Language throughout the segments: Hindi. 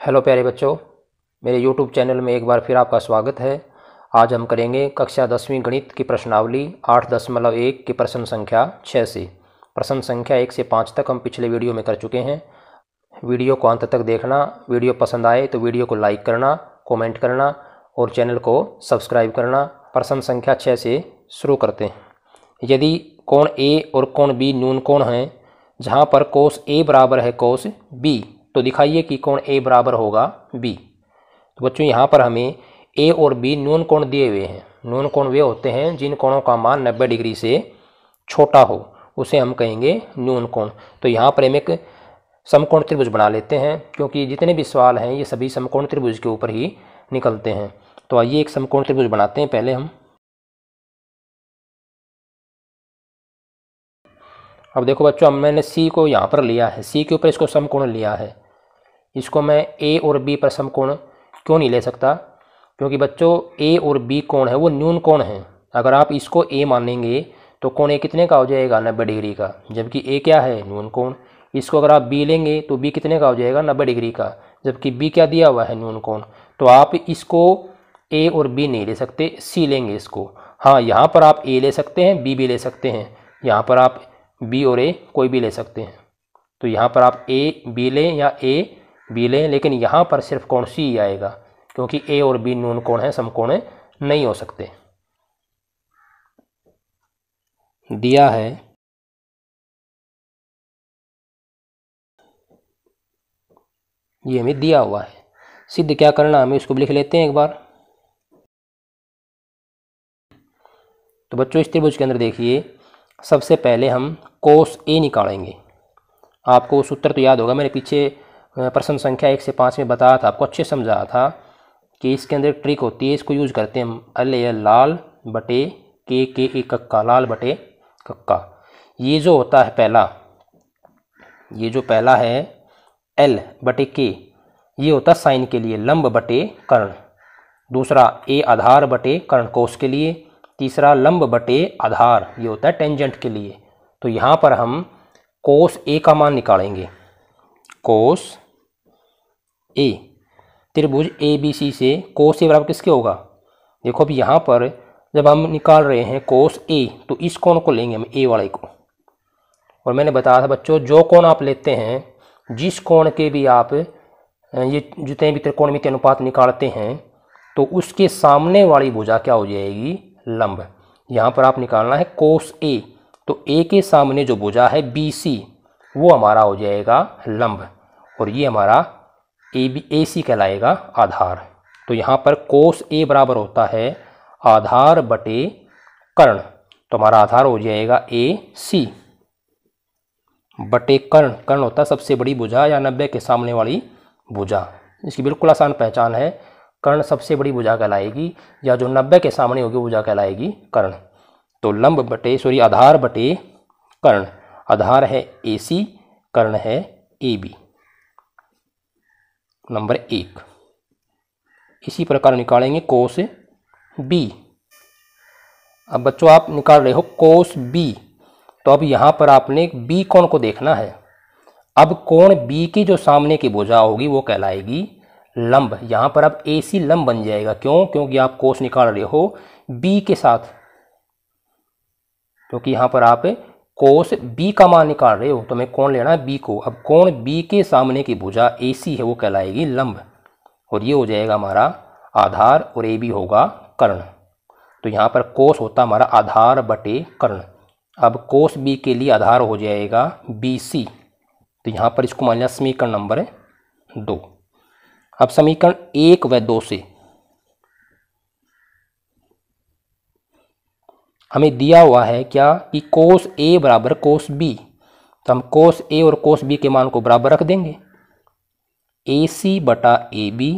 हेलो प्यारे बच्चों, मेरे यूट्यूब चैनल में एक बार फिर आपका स्वागत है। आज हम करेंगे कक्षा दसवीं गणित की प्रश्नावली आठ दशमलव एक की प्रश्न संख्या छः से। प्रश्न संख्या एक से पाँच तक हम पिछले वीडियो में कर चुके हैं। वीडियो को अंत तक देखना, वीडियो पसंद आए तो वीडियो को लाइक करना, कमेंट करना और चैनल को सब्सक्राइब करना। प्रश्न संख्या छः से शुरू करते हैं। यदि कोण ए और कोण बी न्यून कोण हैं, जहाँ पर कोस ए बराबर है कोस बी तो दिखाइए कि कोण ए बराबर होगा बी तो बच्चों, यहाँ पर हमें ए और बी न्यून कोण दिए हुए हैं। न्यून कोण वे होते हैं जिन कोणों का मान 90 डिग्री से छोटा हो। उसे हम कहेंगे न्यून कोण। तो यहाँ पर हम एक समकोण त्रिभुज बना लेते हैं, क्योंकि जितने भी सवाल हैं, ये सभी समकोण त्रिभुज के ऊपर ही निकलते हैं। तो आइए एक समकोण त्रिभुज बनाते हैं पहले हम। अब देखो बच्चों अब मैंने सी को यहाँ पर लिया है। सी के ऊपर इसको समकोण लिया है। इसको मैं ए और बी पर समकोण क्यों नहीं ले सकता? क्योंकि बच्चों ए और बी कोण है, वो न्यून कोण है। अगर आप इसको ए मानेंगे तो कोण ए कितने का हो जाएगा? नब्बे डिग्री का। जबकि ए क्या है? न्यून कोण। इसको अगर आप बी लेंगे तो बी कितने का हो जाएगा? नब्बे डिग्री का। जबकि बी क्या दिया हुआ है? न्यून कोण। तो आप इसको ए और बी नहीं ले सकते सी लेंगे इसको। हाँ यहाँ पर आप ए ले सकते हैं बी भी ले सकते हैं। यहाँ पर आप बी और ए कोई भी ले सकते हैं। तो यहाँ पर आप ए बी लें या ए बी लें, लेकिन यहाँ पर सिर्फ़ कौन सी ही आएगा, क्योंकि ए और बी नून कौन है, समकोण नहीं हो सकते। दिया है। ये हमें दिया हुआ है। सिद्ध क्या करना, हमें उसको भी लिख लेते हैं एक बार। तो बच्चों, इस त्रिभुज के अंदर देखिए, सबसे पहले हम कोस ए निकालेंगे। आपको सूत्र तो याद होगा, मैंने पीछे प्रश्न संख्या एक से पाँच में बताया था, आपको अच्छे समझाया था कि इसके अंदर ट्रिक होती है, इसको यूज़ करते हैं अल लाल, बटे, के के, ए, कक्का, लाल, बटे, कक्का। ये जो होता है पहला, ये जो पहला है एल बटे के ये होता है साइन के लिए, लंब बटे, कर्ण। दूसरा ए आधार बटे कर्ण कोष के लिए। तीसरा, लंब बटे, आधार, ये होता है टेंजेंट के लिए। तो यहाँ पर हम कोस ए का मान निकालेंगे। कोस ए त्रिभुज ए बी सी से कोस ए बराबर किसके होगा? देखो अब यहाँ पर जब हम निकाल रहे हैं कोस ए तो इस कोण को लेंगे हम ए वाले को। और मैंने बताया था बच्चों, जो कोण आप लेते हैं, जिस कोण के भी आप ये जितने भी त्रिकोण त्रिकोणमिति अनुपात निकालते हैं तो उसके सामने वाली भुजा क्या हो जाएगी? लंब। यहाँ पर आप निकालना है कोस ए तो ए के सामने जो भुजा है बी सी वो हमारा हो जाएगा लंब। और ये हमारा ए बी, ए सी कहलाएगा आधार। तो यहाँ पर कोस ए बराबर होता है आधार बटे कर्ण। तो हमारा आधार हो जाएगा ए सी। बटे कर्ण कर्ण होता है सबसे बड़ी भुजा या नब्बे के सामने वाली भुजा। इसकी बिल्कुल आसान पहचान है। कर्ण सबसे बड़ी भुजा कहलाएगी या जो नब्बे के सामने होगी भुजा कहलाएगी कर्ण। तो लंब बटे सॉरी आधार बटे कर्ण। आधार है ए सी, कर्ण है ए बी। नंबर एक। इसी प्रकार निकालेंगे कोस बी अब बच्चों, आप निकाल रहे हो कोस बी तो अब यहाँ पर आपने बी कोण को देखना है? अब कोण बी की जो सामने की भुजा होगी, वो कहलाएगी लंब। यहाँ पर अब ए सी लंब बन जाएगा। क्यों? क्योंकि आप कोस निकाल रहे हो बी के साथ। क्योंकि यहाँ पर आप कोस बी का मान निकाल रहे हो तो हमें कौन लेना है बी को? अब कौन बी के सामने की भुजा ए सी है, वो कहलाएगी लंब। और ये हो जाएगा हमारा आधार और ए बी होगा कर्ण। तो यहाँ पर कोस होता हमारा आधार बटे कर्ण। अब कोस बी के लिए आधार हो जाएगा बी सी। तो यहाँ पर इसको मान लिया समीकरण नंबर दो। अब समीकरण एक व दो से हमें दिया हुआ है क्या कि कोस ए बराबर कोस बी तो हम कोस ए और कोस बी के मान को बराबर रख देंगे। ए सी बटा ए बी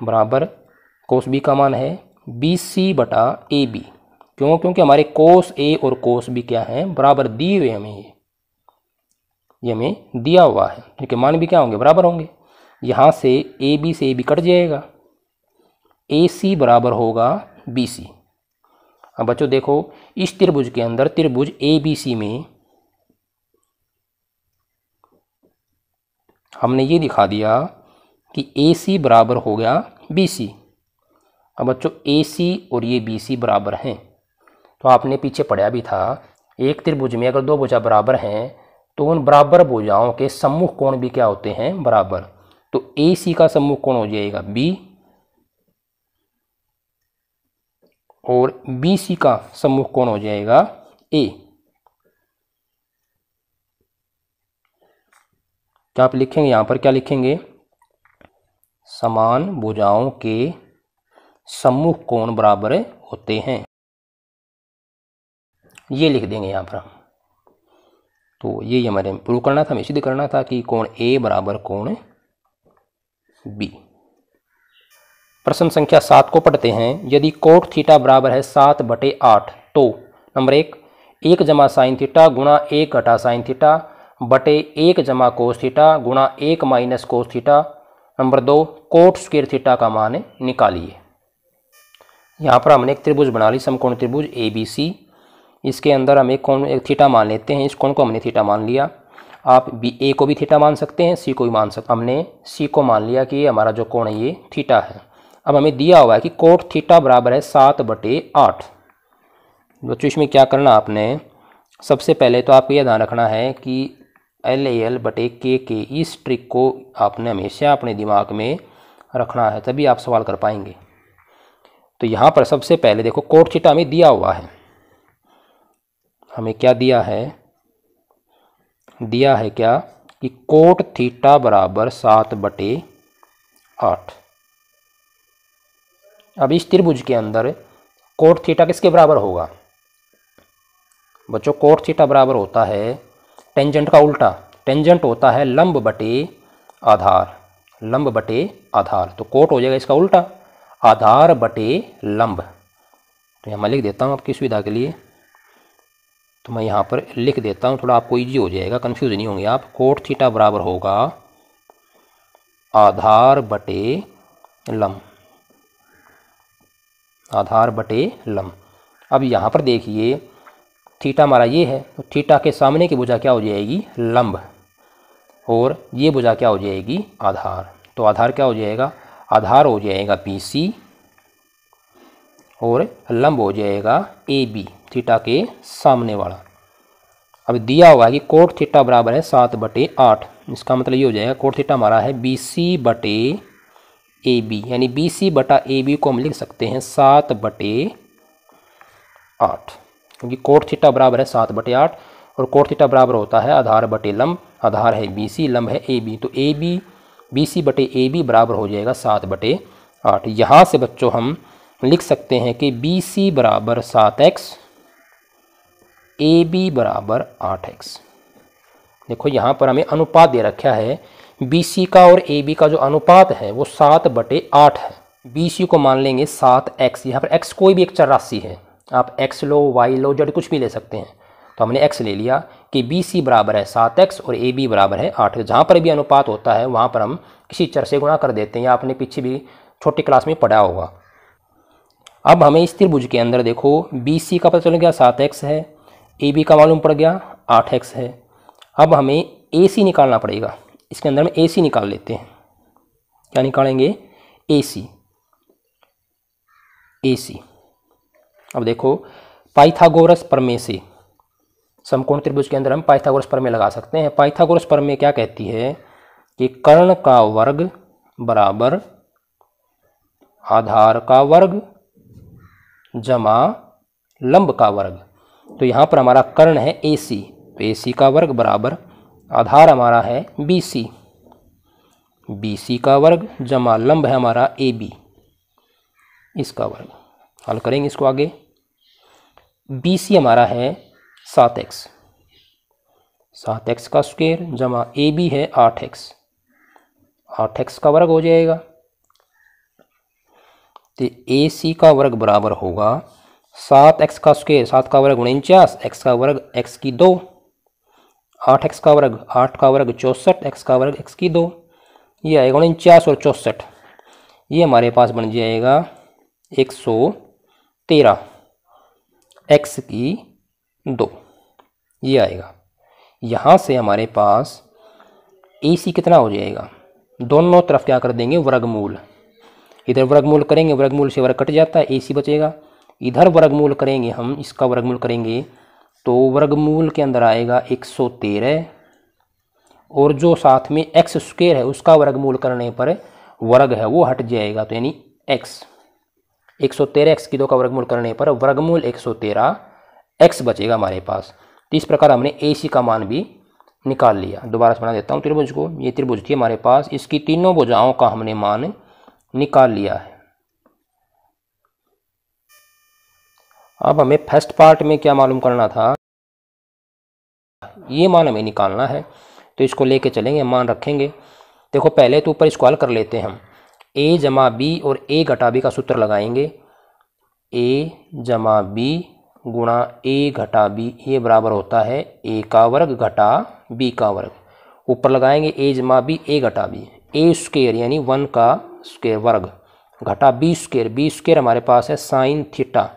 बराबर कोस बी का मान है बी सी बटा ए बी क्यों? क्योंकि हमारे कोस ए और कोस बी क्या हैं? बराबर दिए हुए हमें ये। ये हमें दिया हुआ है। इनके मान भी क्या होंगे? बराबर होंगे। यहाँ से ए बी से ए बी कट जाएगा। ए सी बराबर होगा बी सी अब बच्चों देखो, इस त्रिभुज के अंदर, त्रिभुज ए बी सी में हमने ये दिखा दिया कि ए सी बराबर हो गया बी सी अब बच्चों ए सी और ये बी सी बराबर हैं। तो आपने पीछे पढ़ा भी था, एक त्रिभुज में अगर दो भुजा बराबर हैं तो उन बराबर भुजाओं के सम्मुख कोण भी क्या होते हैं? बराबर। तो ए सी का सम्मुख कोण हो जाएगा बी और बी सी का सम्मुख कोण हो जाएगा? ए क्या आप लिखेंगे? यहाँ पर क्या लिखेंगे? समान भुजाओं के सम्मुख कोण बराबर होते हैं। ये लिख देंगे यहाँ पर हम। तो ये हमारे प्रूव करना था, हमें सिद्ध करना था कि कोण ए बराबर कोण बी प्रश्न संख्या सात को पढ़ते हैं। यदि कोट थीटा बराबर है सात बटे आठ तो नंबर एक एक जमा साइन थीटा गुणा एक घटा साइन थीटा बटे एक जमा कोस थीटा गुणा एक माइनस कोस थीटा नंबर दो कोट स्क्वेयर थीटा का मान निकालिए। यहाँ पर हमने एक त्रिभुज बना ली, समकोण त्रिभुज ए बी सी इसके अंदर हम एक कोण, एक थीटा मान लेते हैं। इस कोण को हमने थीटा मान लिया। आप बी ए को भी थीटा मान सकते हैं सी को भी मान सकते हमने सी को मान लिया कि हमारा जो कोण है, ये थीटा है। अब हमें दिया हुआ है कि कोट थीटा बराबर है सात बटे आठ। बच्चों, इसमें क्या करना आपने? सबसे पहले तो आपको यह ध्यान रखना है कि एल ए एल बटे के के इस ट्रिक को आपने हमेशा अपने दिमाग में रखना है, तभी आप सवाल कर पाएँगे। तो यहाँ पर सबसे पहले देखो कोट थीटा हमें दिया हुआ है। हमें क्या दिया है? दिया है क्या? कि कोट थीटा बराबर सात बटे आठ। अब इस त्रिभुज के अंदर कोट थीटा किसके बराबर होगा? बच्चों कोट थीटा बराबर होता है टेंजेंट का उल्टा। टेंजेंट होता है लंब बटे आधार। लंब बटे आधार। तो कोट हो जाएगा इसका उल्टा। आधार बटे लंब। तो यहाँ मैं लिख देता हूँ आपकी सुविधा के लिए। तो मैं यहाँ पर लिख देता हूँ, थोड़ा आपको इजी हो जाएगा कंफ्यूज नहीं होंगे आप। कोट थीटा बराबर होगा आधार बटे लम आधार बटे लम। अब यहाँ पर देखिए, थीटा हमारा ये है तो थीटा के सामने की भुजा क्या हो जाएगी? लंब। और ये भुजा क्या हो जाएगी? आधार। तो आधार क्या हो जाएगा? आधार हो जाएगा बी सी और लंब हो जाएगा ए बी थीटा के सामने वाला। अब दिया हुआ है कि कोट थीटा बराबर है सात बटे आठ। इसका मतलब ये हो जाएगा कोट थीटा हमारा है बी सी बटे ए बी यानी बी सी बटा ए बी को हम लिख सकते हैं सात बटे आठ। क्योंकि कोट थीटा बराबर है सात बटे आठ, और कोट थीटा बराबर होता है आधार बटे लंब, आधार है बी सी लंब है ए बी तो ए बी बी सी बटे ए बी बराबर हो जाएगा सात बटे आठ। यहाँ से बच्चों हम लिख सकते हैं कि बी सी बराबर सात एक्स ए बी बराबर आठ एक्स देखो, यहाँ पर हमें अनुपात दे रखा है बी सी का और ए बी का जो अनुपात है, वो सात बटे आठ है। बी सी को मान लेंगे सात एक्स यहाँ पर एक्स कोई भी एक चर राशि है। आप एक्स लो वाई लो, जेड कुछ भी ले सकते हैं। तो हमने एक्स ले लिया कि बी सी बराबर है सात एक्स और ए बी बराबर है आठ। जहाँ पर भी अनुपात होता है, वहाँ पर हम किसी चर से गुणा कर देते हैं या आपने पीछे भी छोटी क्लास में पढ़ा होगा। अब हमें इस त्रिभुज के अंदर देखो बी सी का पता चल गया सात एक्स है ए बी का मालूम पड़ गया आठ एक्स है। अब हमें ए सी निकालना पड़ेगा। इसके अंदर में ए सी निकाल लेते हैं। क्या निकालेंगे? ए सी ए सी अब देखो, पाइथागोरस प्रमेय से समकोण त्रिभुज के अंदर हम पाइथागोरस प्रमेय लगा सकते हैं। पाइथागोरस प्रमेय क्या कहती है कि कर्ण का वर्ग बराबर आधार का वर्ग जमा लंब का वर्ग। तो यहाँ पर हमारा कर्ण है ए सी तो ए सी का वर्ग बराबर आधार हमारा है बी सी बी सी का वर्ग जमा लंब है हमारा ए बी इसका वर्ग। हल करेंगे इसको आगे। बी सी हमारा है सात एक्स सात एक्स का स्क्वेयर जमा ए बी है आठ एक्स आठ एक्स का वर्ग हो जाएगा। तो ए सी का वर्ग बराबर होगा सात एक्स का स्क्वेयर सात का वर्ग उनचास एक्स का वर्ग एक्स की दो। आठ एक्स का वर्ग, आठ का वर्ग चौंसठ, एक्स का वर्ग एक्स की दो। ये आएगा उनचास और चौंसठ। ये हमारे पास बन जाएगा एक सौ तेरह, एक्स की दो। ये आएगा। यहाँ से हमारे पास ए सी कितना हो जाएगा? दोनों तरफ़ क्या कर देंगे? वर्गमूल। इधर वर्गमूल करेंगे, वर्गमूल से वर्ग कट जाता है, ए सी बचेगा। इधर वर्गमूल करेंगे हम, इसका वर्गमूल करेंगे तो वर्गमूल के अंदर आएगा एक सौ तेरह। और जो साथ में एक्स स्क्वेयर है, उसका वर्गमूल करने पर वर्ग है, वो हट जाएगा तो यानी एक्स एक सौ तेरह एक्स की दो का वर्गमूल करने पर वर्गमूल एक सौ तेरह एक्स बचेगा हमारे पास। तो इस प्रकार हमने ए सी का मान भी निकाल लिया। दोबारा से बना देता हूँ त्रिभुज को। ये त्रिभुज थी हमारे पास। इसकी तीनों भुजाओं का हमने मान निकाल लिया है। अब हमें फ़र्स्ट पार्ट में क्या मालूम करना था? ये मान हमें निकालना है। तो इसको लेके चलेंगे, मान रखेंगे। देखो, पहले तो ऊपर इसको हल कर लेते हैं हम। ए जमा बी और ए घटा बी का सूत्र लगाएँगे। ए जमा बी गुणा ए घटा बी ये बराबर होता है ए का वर्ग घटा बी का वर्ग। ऊपर लगाएँगे ए जमा बी ए घटा बी ए स्क्वेयर यानी वन का स्क्वेयर वर्ग। घटा बी स्क्वेयर बी स्क्वेयर हमारे पास है साइन थीटा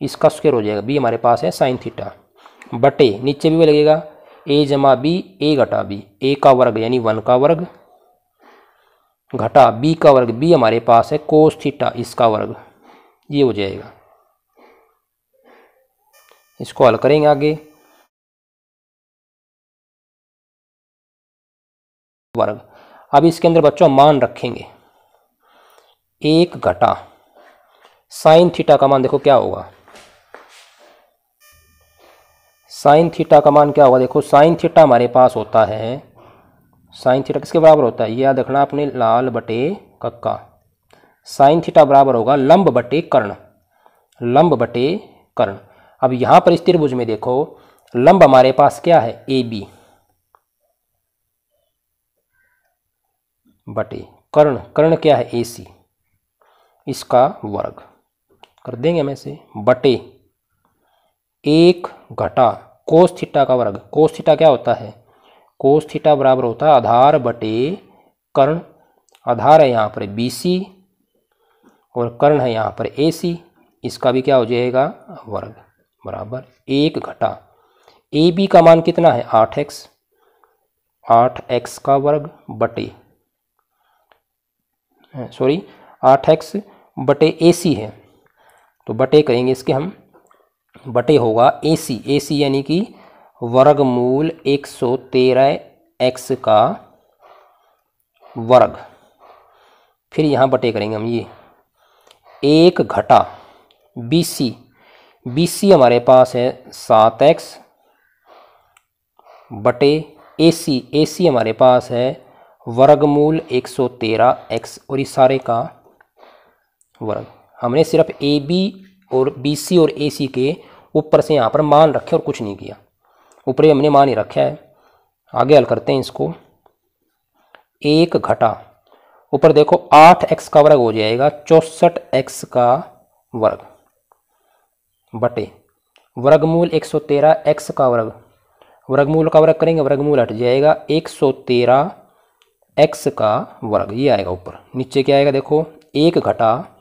इसका स्क्वेयर हो जाएगा। बी हमारे पास है साइन थीटा। बटे नीचे भी वह लगेगा। ए जमा बी, ए घटा बी। ए का वर्ग यानी वन का वर्ग घटा बी का वर्ग। बी हमारे पास है कोस थीटा, इसका वर्ग। ये हो जाएगा। इसको हल करेंगे आगे। वर्ग। अब इसके अंदर बच्चों मान रखेंगे। एक घटा। साइन थीटा का मान देखो क्या होगा। साइन थीटा का मान क्या होगा? देखो, साइन थीटा हमारे पास होता है, साइन थीटा किसके बराबर होता है? ये याद रखना अपने लाल बटे कक्का। साइन थीटा बराबर होगा लंब बटे कर्ण, लंब बटे कर्ण। अब यहाँ पर इस त्रिभुज में देखो, लंब हमारे पास क्या है? A, B. बटे कर्ण कर्ण क्या है? ए, सी। इसका वर्ग। कर देंगे हम ऐसे, बटे। एक घटा कोस थीटा का वर्ग। कोस थीटा क्या होता है? कोस थीटा बराबर होता है आधार बटे कर्ण। आधार है यहाँ पर बी सी और कर्ण है यहाँ पर ए सी इसका भी क्या हो जाएगा? वर्ग बराबर एक घटा। ए बी का मान कितना है? आठ एक्स आठ एक्स का वर्ग बटे सॉरी आठ एक्स बटे ए सी है। तो बटे करेंगे इसके हम बटे होगा ए सी। ए सी यानी कि वर्गमूल एक सौ तेरह एक्स का वर्ग। फिर यहाँ बटे करेंगे हम ये। एक घटा बी सी। बी सी हमारे पास है सात एक्स बटे ए सी। ए सी हमारे पास है वर्गमूल एक सौ तेरह एक्स और इस सारे का वर्ग। हमने सिर्फ़ ए बी और बी सी और ए सी के ऊपर से यहाँ पर मान रखे और कुछ नहीं किया। ऊपर हमने मान ही रखा है। आगे हल करते हैं इसको। एक घटा। ऊपर देखो, आठ एक्स का वर्ग हो जाएगा, चौसठ एक्स का वर्ग बटे। वर्गमूल एक सौ तेरह एक्स का वर्ग। वर्गमूल का वर्ग करेंगे, वर्गमूल हट जाएगा, एक सौ तेरह एक्स का वर्ग। ये आएगा ऊपर। नीचे क्या आएगा देखो, एक घटा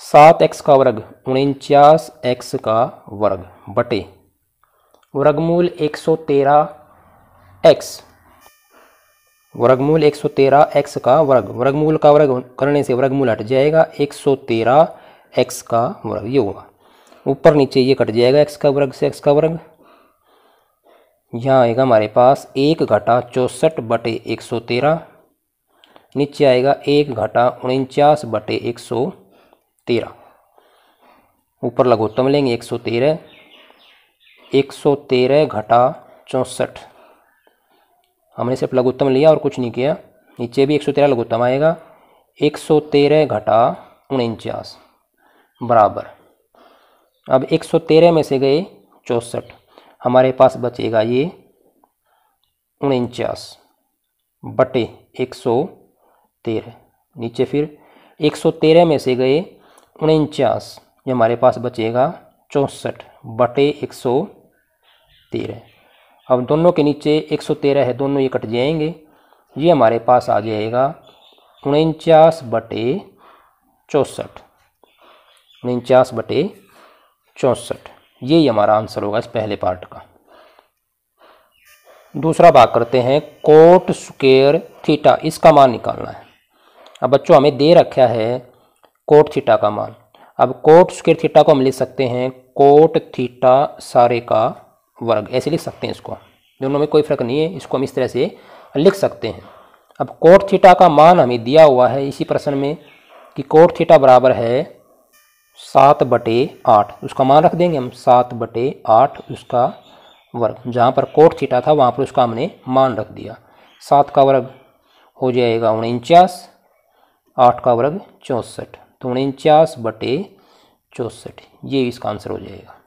सात एक्स का वर्ग, उनचास एक्स का वर्ग, बटे। वर्गमूल एक सौ तेरह एक्स। वर्गमूल एक सौ तेरह एक्स का वर्ग। वर्गमूल का वर्ग करने से वर्गमूल हट जाएगा, एक सौ तेरह एक्स का वर्ग, ये होगा। ऊपर नीचे ये कट जाएगा, एक्स का वर्ग से एक्स का वर्ग। यहाँ आएगा हमारे पास एक घटा चौंसठ बटे एक सौ तेरह। नीचे आएगा एक घटा उनचास बटे एक सौ तेरह। ऊपर लघुत्तम लेंगे, एक सौ तेरह। एक सौ तेरह घटा चौंसठ। हमने सिर्फ़ लघुत्तम लिया और कुछ नहीं किया। नीचे भी एक सौ तेरह लघुत्तम आएगा। एक सौ तेरह घटा उनचास। बराबर। अब एक सौ तेरह में से गए चौंसठ। हमारे पास बचेगा ये उनचास बटे एक सौ तेरह। नीचे फिर एक सौ तेरह में से गए उनचास, ये हमारे पास बचेगा चौंसठ बटे एक सौ तेरह। अब दोनों के नीचे एक सौ तेरह है, दोनों ये कट जाएँगे। ये हमारे पास आ जाएगा उनचास बटे चौंसठ। उनचास बटे चौंसठ, ये हमारा आंसर होगा इस पहले पार्ट का। दूसरा भाग करते हैं, कोट स्क्वेयर थीटा, इसका मान निकालना है। अब बच्चों, हमें दे रखा है कोट थीटा का मान। अब कोट स्क्वेयर थीटा को हम लिख सकते हैं, कोट थीटा सारे का वर्ग। ऐसे लिख सकते हैं इसको। दोनों में कोई फ़र्क नहीं है, इसको हम इस तरह से लिख सकते हैं। अब कोट थीटा का मान हमें दिया हुआ है इसी प्रश्न में कि कोट थीटा बराबर है सात बटे आठ। उसका मान रख देंगे हम, सात बटे आठ उसका वर्ग। जहाँ पर कोट थीटा था, वहाँ पर उसका हमने मान रख दिया। सात का वर्ग हो जाएगा उनचास, आठ का वर्ग चौंसठ। तो उनचास बटे चौंसठ। ये इसका आंसर हो जाएगा।